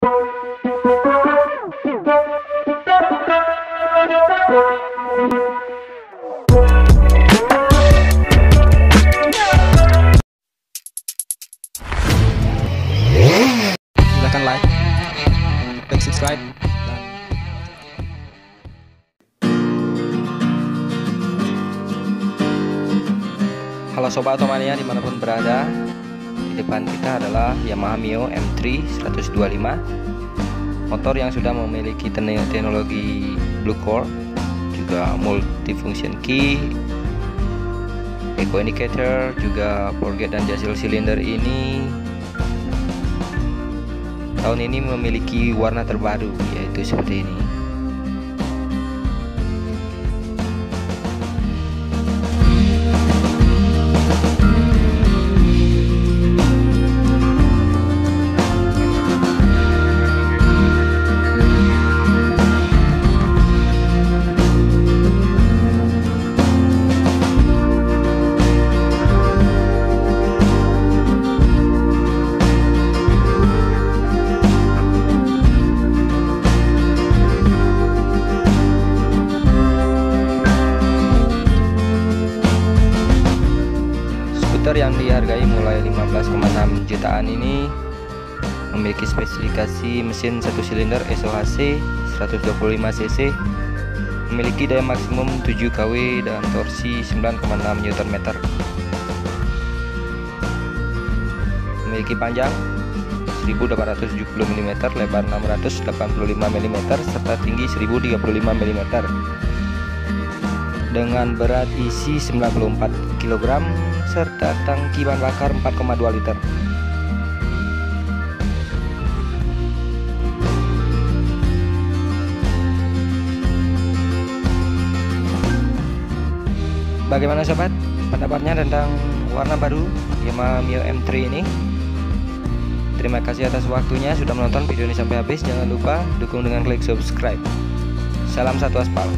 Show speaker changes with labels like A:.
A: Silahkan like, like, subscribe, dan Halo Sobat Otomania di mana pun berada Depan kita adalah Yamaha Mio M3 125 Motor yang sudah memiliki tekn- teknologi Blue Core Juga multifunction key Eco indicator Juga forget dan jasil silinder ini Tahun ini memiliki warna terbaru Yaitu seperti ini Skuter yang dihargai mulai 15,6 jutaan ini memiliki spesifikasi mesin satu silinder SOHC 125 cc memiliki daya maksimum 7 kW dan torsi 9,6 Nm memiliki panjang 1870 mm lebar 685 mm serta tinggi 1035 mm dengan berat isi 94 kg serta tangki bahan bakar 4,2 liter. Bagaimana sobat pendapatnya tentang warna baru Yamaha Mio M3 ini? Terima kasih atas waktunya sudah menonton video ini sampai habis. Jangan lupa dukung dengan klik subscribe. Salam satu aspal.